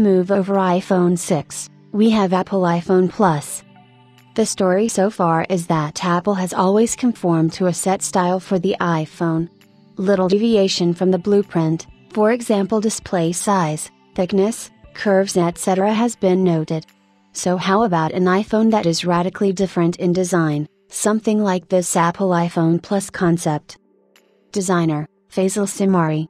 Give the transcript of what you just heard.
move over iPhone 6, we have Apple iPhone Plus. The story so far is that Apple has always conformed to a set style for the iPhone. Little deviation from the blueprint, for example display size, thickness, curves etc. has been noted. So how about an iPhone that is radically different in design, something like this Apple iPhone Plus concept? Designer, Faisal Simari